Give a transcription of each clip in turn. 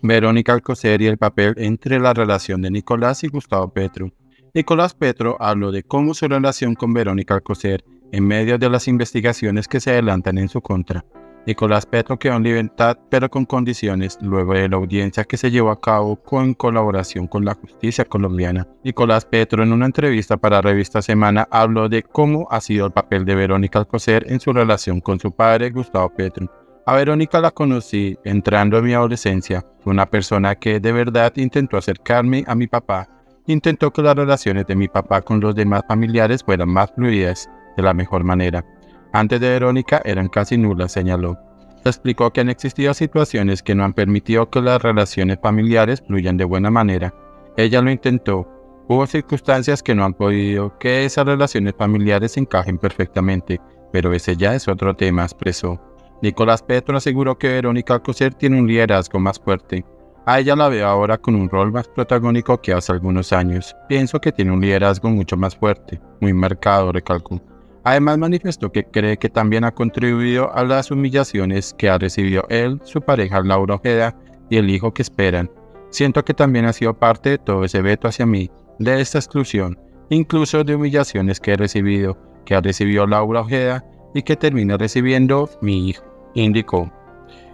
Verónica Alcocer y el papel entre la relación de Nicolás y Gustavo Petro. Nicolás Petro habló de cómo su relación con Verónica Alcocer en medio de las investigaciones que se adelantan en su contra. Nicolás Petro quedó en libertad pero con condiciones luego de la audiencia que se llevó a cabo con colaboración con la justicia colombiana. Nicolás Petro en una entrevista para Revista Semana habló de cómo ha sido el papel de Verónica Alcocer en su relación con su padre Gustavo Petro a Verónica la conocí entrando en mi adolescencia. Una persona que de verdad intentó acercarme a mi papá. Intentó que las relaciones de mi papá con los demás familiares fueran más fluidas de la mejor manera. Antes de Verónica eran casi nulas, señaló. Explicó que han existido situaciones que no han permitido que las relaciones familiares fluyan de buena manera. Ella lo intentó. Hubo circunstancias que no han podido que esas relaciones familiares encajen perfectamente, pero ese ya es otro tema, expresó. Nicolás Petro aseguró que Verónica Alcocer tiene un liderazgo más fuerte. A ella la veo ahora con un rol más protagónico que hace algunos años. Pienso que tiene un liderazgo mucho más fuerte, muy marcado, recalcó. Además manifestó que cree que también ha contribuido a las humillaciones que ha recibido él, su pareja Laura Ojeda y el hijo que esperan. Siento que también ha sido parte de todo ese veto hacia mí, de esta exclusión, incluso de humillaciones que he recibido, que ha recibido Laura Ojeda y que termina recibiendo mi hijo indicó.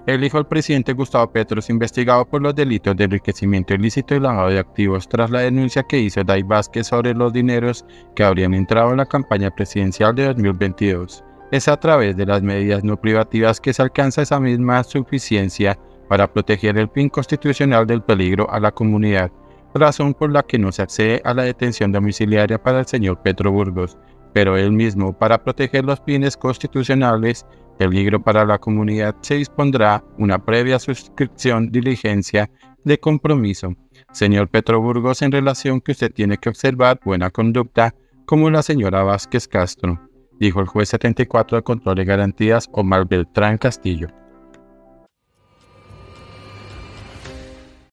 El hijo del presidente Gustavo Petro es investigado por los delitos de enriquecimiento ilícito y lavado de activos tras la denuncia que hizo Dai Vázquez sobre los dineros que habrían entrado en la campaña presidencial de 2022. Es a través de las medidas no privativas que se alcanza esa misma suficiencia para proteger el fin constitucional del peligro a la comunidad, razón por la que no se accede a la detención domiciliaria para el señor Petro Burgos, pero él mismo, para proteger los fines constitucionales, peligro para la comunidad, se dispondrá una previa suscripción diligencia de compromiso. Señor Petroburgos, en relación que usted tiene que observar buena conducta, como la señora Vázquez Castro, dijo el juez 74 de control de garantías Omar Beltrán Castillo.